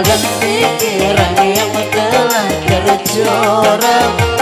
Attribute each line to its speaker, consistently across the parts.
Speaker 1: Kadang pikiran yang telah
Speaker 2: kerjoran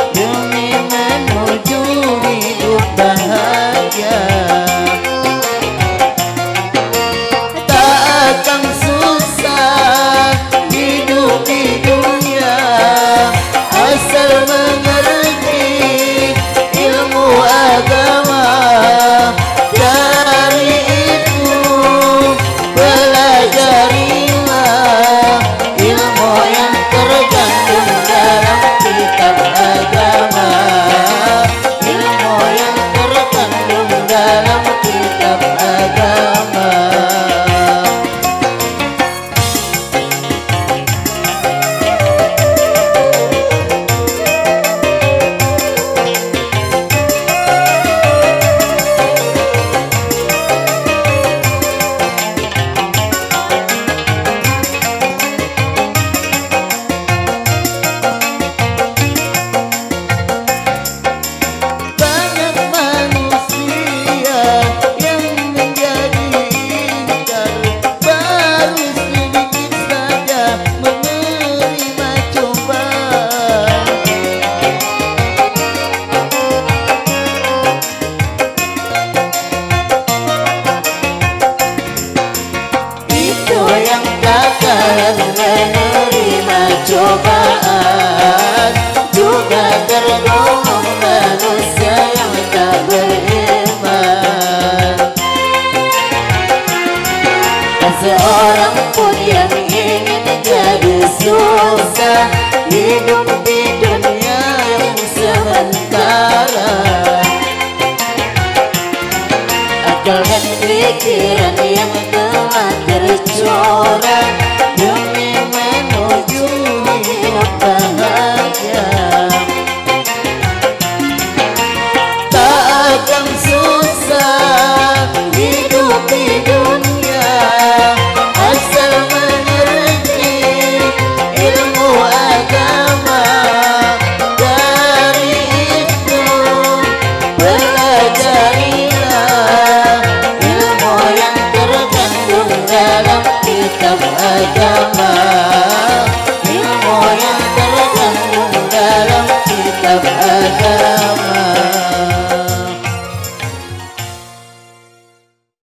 Speaker 2: Tak seorang pun yang ingin jadi susah Hidup di dunia yang sementara. Akal dan pikiran yang telah tercoreng agama.